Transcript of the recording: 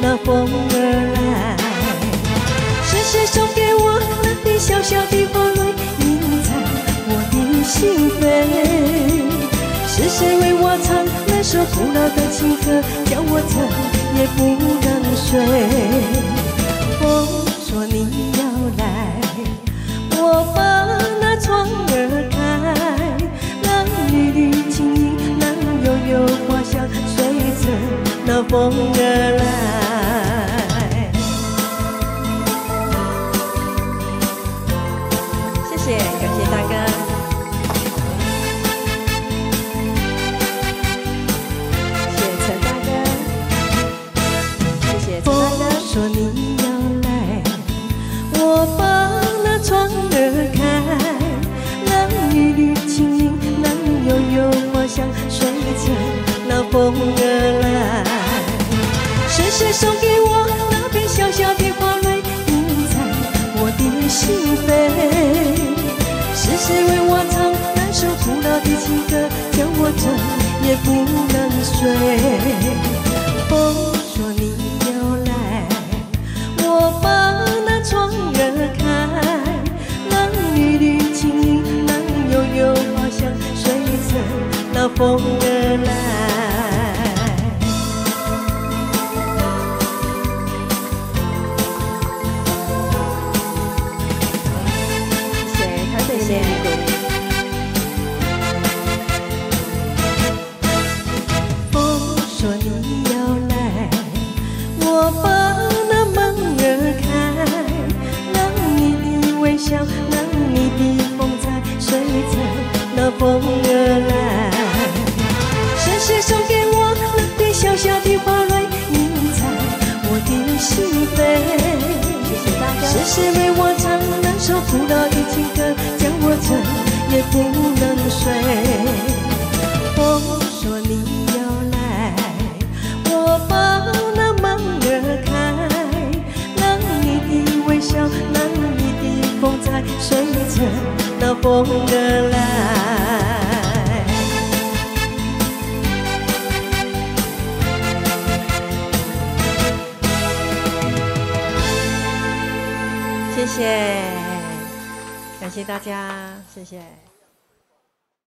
那风儿来。是谁送给我那滴小小的花蕊，映在我的心扉？是谁为我唱那首古老的情歌，叫我怎也不能睡？着风儿来。谢谢，感谢大哥。谢谢陈大哥，谢谢陈大哥。说你是谁送给我那片小小的花蕊，印在我的心扉？是谁为我唱那首古老的情歌，叫我怎也不能睡？风说你要来，我把那窗儿开，让缕缕情意，让悠悠花香，随着那风是谁为我唱那首古老的情歌，叫我怎也不能睡？风说你要来，我把那门儿开，让你的微笑，让你的风采，随着那风儿谢谢，感谢大家，谢谢。